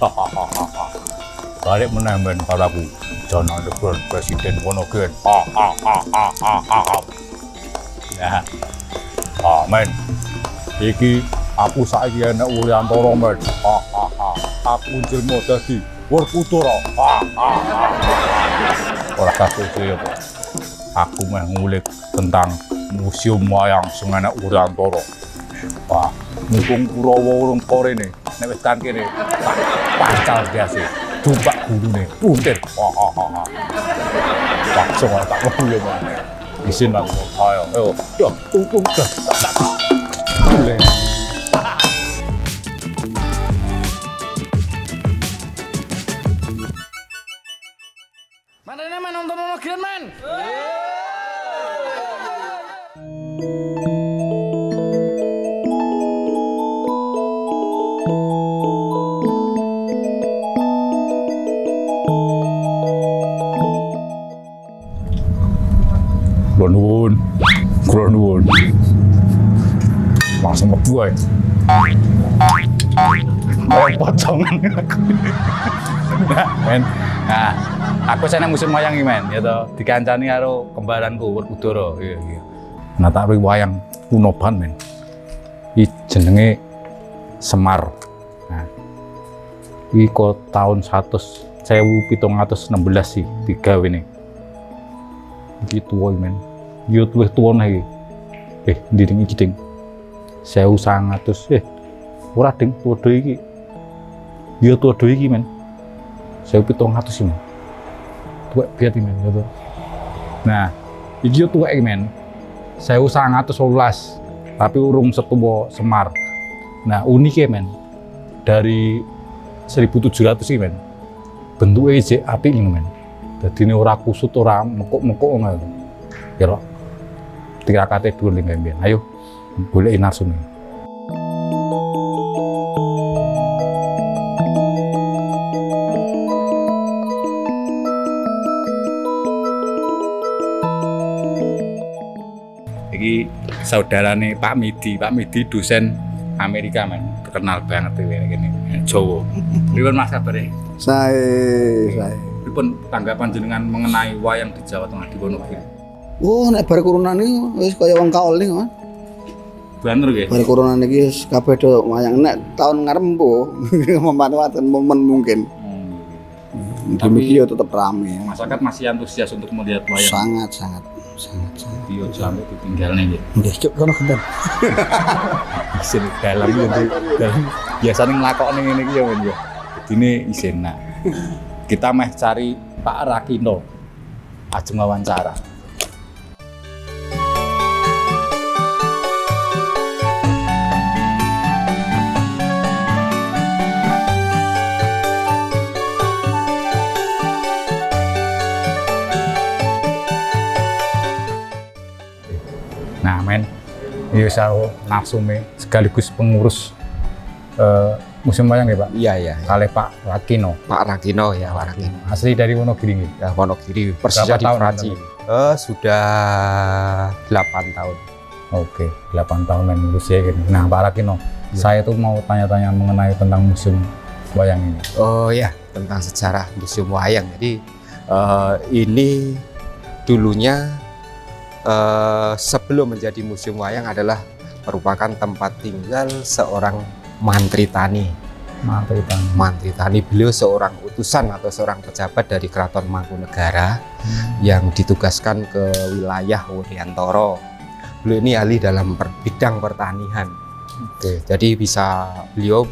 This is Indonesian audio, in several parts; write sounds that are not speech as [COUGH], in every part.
[LAUGHS] balik meneh men karo aku. Jangan depan presiden kono gen. Ha [LAUGHS] ha ha ha ha ha. ha. Nah. Ah, men. Iki aku saiki enek Wuryantara men. [LAUGHS] Aku jelma dadi Werkudara. Ora kasus ya, Pak. Aku meh ngulik tentang museum wayang sing enek Wuryantara. Wah, mumpung Kurawa urung korene, nek wis kan kene pacal biasa. Jumpak gurune, puntir. Ha ha ha. Langsung ora tak mlebu ya. Isin aku. Ayo, ayo. Yo, tung tung. Boleh. Mana ini man nonton nonton keren man? Kula nuwun. Langsung mlebu ae. Kayak pocongan aku. Nah, men. Nah, aku seneng musim wayang iki, men. Ya toh, dikancani karo kembaranku Werkudara. Iya, iya. Nah, tak ri wayang kunoban, men. Iki jenenge Semar. Nah, iki tahun 100 1716 sih digawe nih. Iki tuwa men. Yo luwih tuwa nih iki. Eh, ndi ding iki ding. 1900 eh ora ding tuwa iki. Yo tuwa iki, men. 1700 sih, men. Tuwek biat iki, men, ya toh. Nah, iki yo tuwek iki, men. 1911 tapi urung setuwa Semar. Nah, uniknya, men. Dari 1700 iki, men. Bentuknya jek apik iki, men. Dadi ini ora kusut, ora mekuk-mekuk ngono. Ya. Tirakate dulu ning mbiyen. Ayo, goleki narsune. Iki saudarane Pak Midi, Pak Midi dosen Amerika men, terkenal banget ini gini, Jawa. Pripun Mas kabare? Sae, sae. Pripun tanggapan jenengan mengenai wayang di Jawa Tengah di Wonogiri? Oh, nek bar corona niku wis kaya wong kaol niku. Bener nggih? Bar corona niki wis kabeh do wayang nek tahun ngarep po [LAUGHS] memanfaatkan momen mungkin. Hmm. Demikian yo tetap rame. ya. Masyarakat masih antusias untuk melihat wayang. Sangat sangat sangat sangat. Dia sampai ditinggal nih gitu. Nggih, cuk kono genten. [LAUGHS] Isin dalam jadi dalam biasanya ngelakok nih ini ya men ya. Ini isin nah. Kita meh cari Pak Rakino. Ajeng wawancara. Ya saya nafsume sekaligus pengurus eh, museum wayang ya Pak. Iya ya, Kali Pak Rakino. Pak Rakino ya Pak Rakino. Asli dari Wonogiri. Ya Wonogiri Berapa di. Anda? Eh, sudah 8 tahun. Oke, 8 tahun men ngurus ya gini. Nah, Pak Rakino, saya tuh mau tanya-tanya mengenai tentang museum wayang ini. Oh ya, tentang sejarah museum wayang. Jadi eh, ini dulunya eh, sebelum menjadi museum wayang adalah merupakan tempat tinggal seorang mantri tani. Mantri tani. Mantri tani beliau seorang utusan atau seorang pejabat dari Keraton Mangkunegara yang ditugaskan ke wilayah Wuryantara. Beliau ini ahli dalam per- bidang pertanian. Oke. Jadi bisa beliau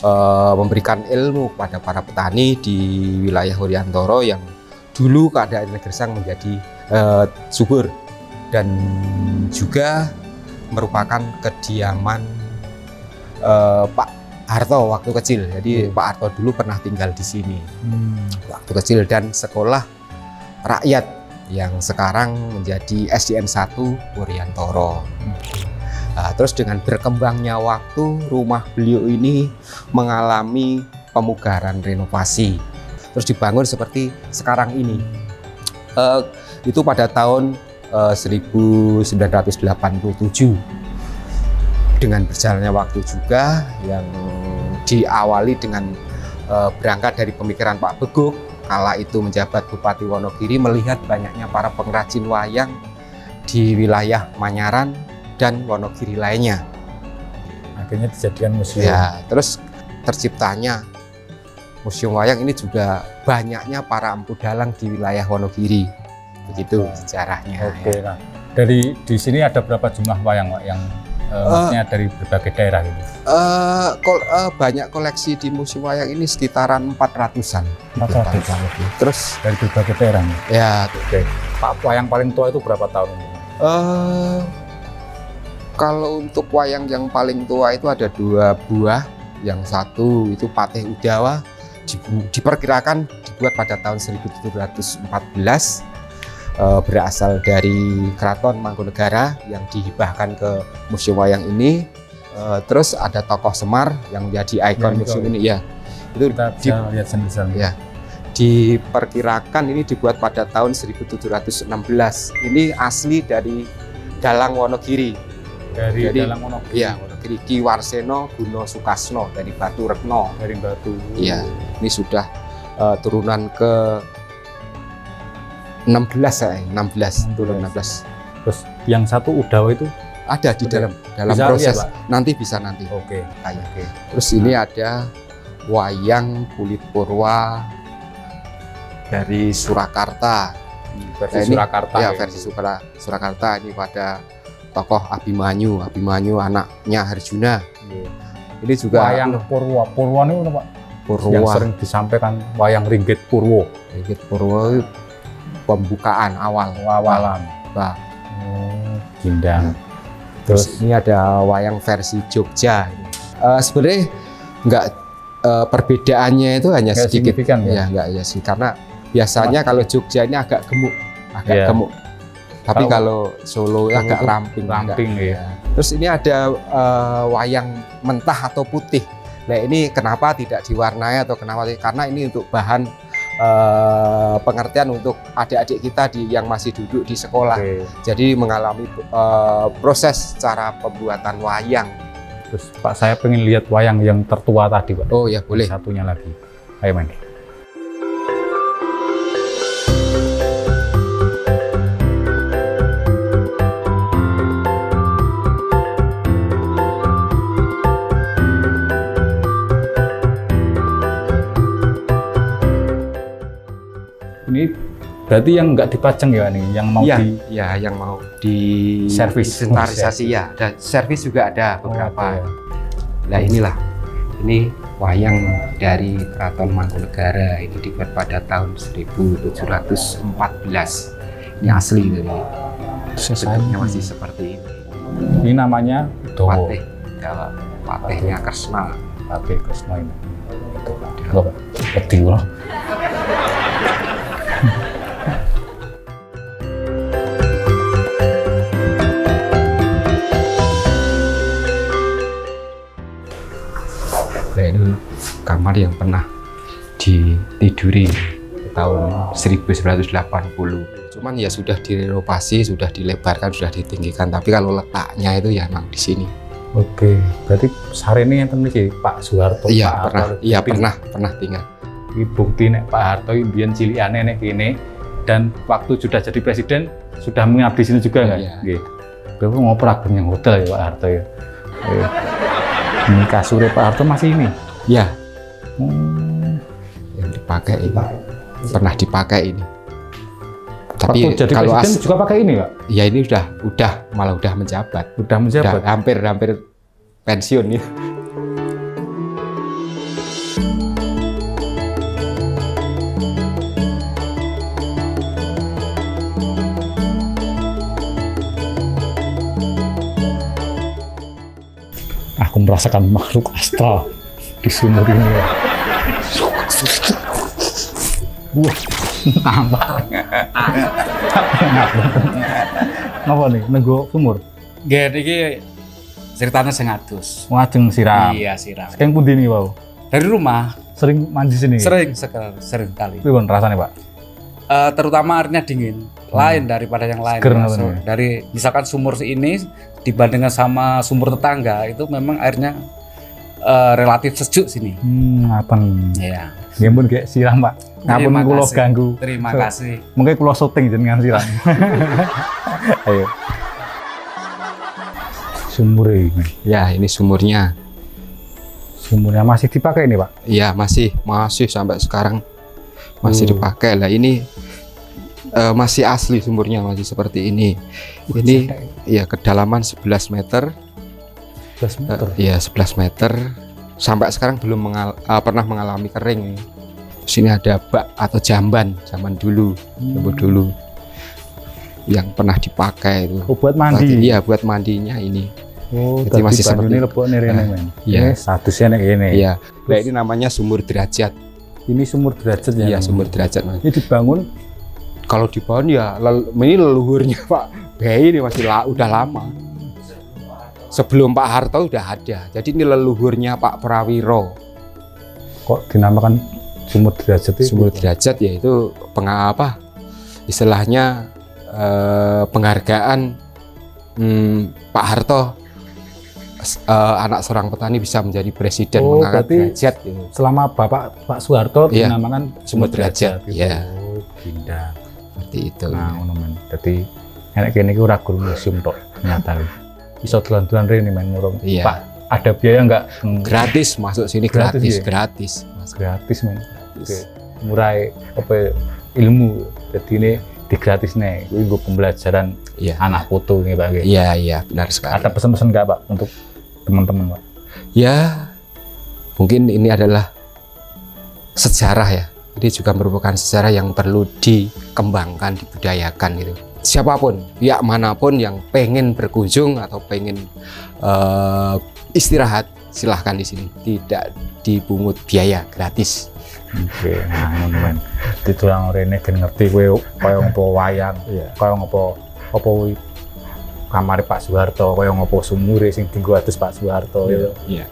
eh, memberikan ilmu kepada para petani di wilayah Wuryantara yang dulu keadaan Gersang menjadi eh, subur dan juga merupakan kediaman eh, Pak Harto waktu kecil. Jadi Iya. Pak Harto dulu pernah tinggal di sini Hmm. waktu kecil dan sekolah rakyat yang sekarang menjadi SDN 1 Wuryantara. Nah, terus dengan berkembangnya waktu, rumah beliau ini mengalami pemugaran renovasi. Terus dibangun seperti sekarang ini. Eh, itu pada tahun eh, 1987. Dengan berjalannya waktu juga yang diawali dengan eh, berangkat dari pemikiran Pak Beguk kala itu menjabat Bupati Wonogiri melihat banyaknya para pengrajin wayang di wilayah Manyaran dan Wonogiri lainnya. Akhirnya dijadikan museum. Ya, terus terciptanya Museum Wayang ini juga banyaknya para empu dalang di wilayah Wonogiri. Begitu sejarahnya. Oke, ya. nah dari di sini ada berapa jumlah wayang Pak yang eh, maksudnya dari berbagai daerah gitu? Eh, kol- eh, banyak koleksi di Museum Wayang ini sekitaran 400-an. 400. kurang lebih. Terus Dari berbagai daerah nih. ya Oke. Pak wayang paling tua itu berapa tahun? eh kalau untuk wayang yang paling tua itu ada dua buah. Yang satu itu Patih Udawa diperkirakan dibuat pada tahun 1714 eh, berasal dari Keraton Mangkunegara yang dihibahkan ke Museum Wayang ini. Eh, terus ada tokoh Semar yang menjadi ikon Yang museum itu. ini ya. Itu Kita di- bisa lihat sendiri. Ya. diperkirakan ini dibuat pada tahun 1716. Ini asli dari Dalang Wonogiri. Dari Jadi- Dalang Wonogiri. Iya, Wonogiri Ki Warseno Guno Sukasno dari Batu Retno. Dari Batu. Iya, ini sudah eh, turunan ke 16 ya, 16, turun 16. Terus yang satu Udawa itu Ada di dalam dalam Bisa proses. Pak? nanti bisa nanti. oke. Kayak. Oke. Terus ini ada wayang kulit purwa dari Surakarta. Versi Nah, ini- Surakarta. ya versi Sura- Surakarta ini pada tokoh Abimanyu Abimanyu anaknya Harjuna Iya. ini juga Wayang Purwo. Purwo ini apa? Pak? Yang Purwa sering disampaikan wayang ringgit Purwo. Ringgit Purwa itu pembukaan awal Awalan. Wah, Oh, Gindang. terus Terus ini ada wayang versi Jogja. Eh, sebenarnya nggak eh, perbedaannya itu hanya Nggak sedikit ya? ya nggak ya sih karena biasanya kalau Jogja ini agak gemuk agak Iya. gemuk tapi Kalau- kalau Solo agak ramping ramping, agak- ya. Terus ini ada eh, wayang mentah atau putih. Nah ini kenapa tidak diwarnai atau kenapa? Karena ini untuk bahan eh, pengertian untuk adik-adik kita di yang masih duduk di sekolah. Oke. Jadi mengalami eh, proses cara pembuatan wayang. Terus Pak saya pengen lihat wayang yang tertua tadi Pak. Oh ya boleh. Satunya lagi. Ayo main. Berarti yang nggak dipajang ya nih, yang mau Iya, di ya yang mau di Servis. inventarisasi ya. Dan servis juga ada beberapa. Oh, Nah inilah, ini wayang dari Keraton Mangkunegara ini dibuat pada tahun 1714. Ini asli dari bentuknya masih seperti ini. Ini namanya Dowo. Patih, Jawa, patihnya Kresna. Patih Kresna ini. Itu. Loh. Kamar yang pernah ditiduri tahun 1980. Cuman ya sudah direnovasi, sudah dilebarkan, sudah ditinggikan. Tapi kalau letaknya itu ya memang di sini. Oke, berarti sehari ini yang memiliki Pak Soeharto. Iya Pak pernah, iya pernah, pernah tinggal. Ini bukti nek Pak Harto ini biyen cilikane nek kene dan waktu sudah jadi presiden sudah mengabdi sini juga kan? Iya. Nggih. Bapak mau peragen yang hotel ya Pak Harto ya. Iya. Ini kasurnya Pak Harto masih ini. Ya, Hmm. yang dipakai ini pernah dipakai ini. Tapi Waktu jadi kalau presiden as, juga pakai ini Pak. ya ini udah, udah malah udah menjabat, Udah udah menjabat. hampir hampir pensiun ya. Aku merasakan makhluk astral di sumur ini. Wah, tambah. Apa nih? Nego sumur. Nggih iki ceritanya sing adus. Ngajeng siram. Iya, siram. Sekarang pun ini wow. Dari rumah Sering mandi sini. sering sekali, sering kali. Pripun rasanya pak? Eh, terutama airnya dingin, lain daripada yang lain. Seger ngoten so- dari misalkan sumur ini dibandingkan sama sumur tetangga itu memang airnya eh, relatif sejuk sini. Hmm, ngaten. Iya. Nggih pun kayak siram, Pak. Ngapun Terima kula kasih. ganggu. Terima So- kasih. Mungkin kula syuting jenengan siram. [LAUGHS] Ayo. Sumur ini. Ya, ini sumurnya. Sumurnya masih dipakai ini, Pak. Iya, masih masih sampai sekarang masih Oh. dipakai lah. Ini eh, masih asli sumurnya masih seperti ini. Ini ya kedalaman 11 meter. 11 meter. Eh, Iya, 11 meter. Sampai sekarang belum mengal- eh, pernah mengalami kering. Sini ada bak atau jamban zaman dulu, zaman dulu yang pernah dipakai itu. Oh, buat mandi. Iya, buat mandinya ini. Oh, Jadi masih seperti- ini lebokne rene, Nah, men. iya. Ini statusnya nek kene. Iya. Nah, ini namanya sumur derajat. Ini sumur derajat ya. Iya, sumur derajat. Mas. Ini dibangun kalau dibangun ya lel- ini leluhurnya Pak Bey ini masih la- udah lama. Sebelum Pak Harto udah ada. Jadi ini leluhurnya Pak Prawiro. kok dinamakan sumur derajat itu. Sumur derajat yaitu pengapa istilahnya eh, penghargaan hmm, Pak Harto eh, anak seorang petani bisa menjadi presiden Oh, mengangkat derajat gitu. Selama Bapak Pak Soeharto Iya. dinamakan Sumur derajat, gitu. iya. Oh, pindah. seperti itu. Nah, men. Dadi enek kene iki ora museum tok ternyata. Iso dolan-dolan rene men ngurung. Iya. Pak, ada biaya enggak? Hmm, Gratis masuk sini Gratis, gratis, ya? gratis. Masuk gratis men. gratis. Oke. Murai apa ilmu. Jadi ini digratis nih. Kuwi nggo pembelajaran Iya. anak foto ini Pak. Iya, iya, benar sekali. Ada pesan-pesan enggak Pak untuk teman-teman Pak? Ya, mungkin ini adalah sejarah ya. Ini juga merupakan sejarah yang perlu dikembangkan, dibudayakan gitu. Siapa pun, pihak mana pun yang pengen berkunjung atau pengen eh, istirahat, silahkan di sini. Tidak dipungut biaya, gratis. Oke, nah ngono men. Ditulang rene gen ngerti kowe kaya ngopo wayang, Iya. kaya ngopo apa kuwi kamare Pak Soeharto, kaya ngopo sumure sing dienggo atus Pak Soeharto ya. Iya.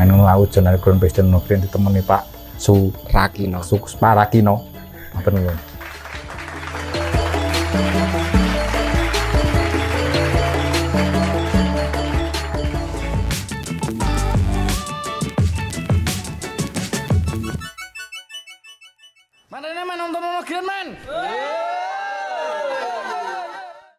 Men ngono aku jenenge Grand Presiden Nugrin ditemeni Pak Su Rakino. Sukus Parakino. Apa nuwun.